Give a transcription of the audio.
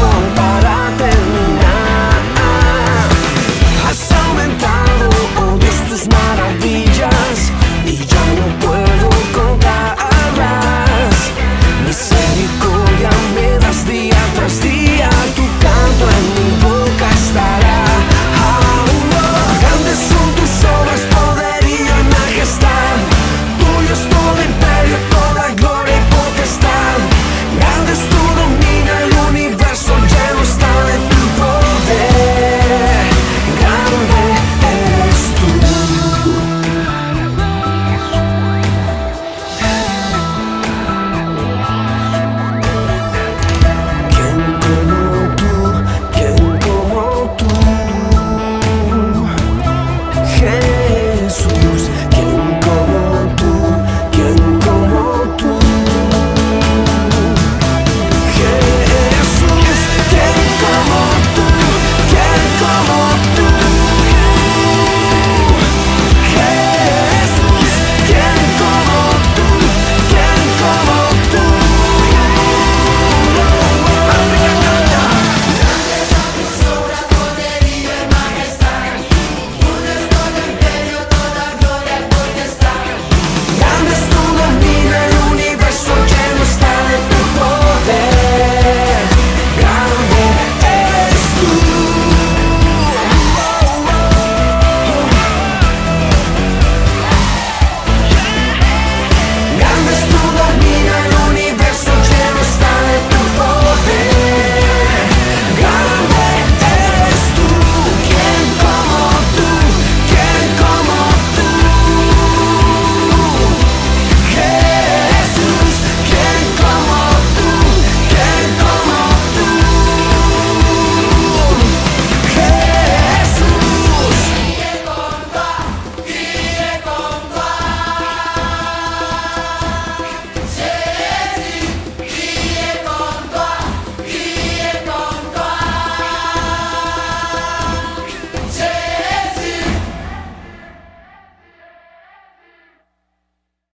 won't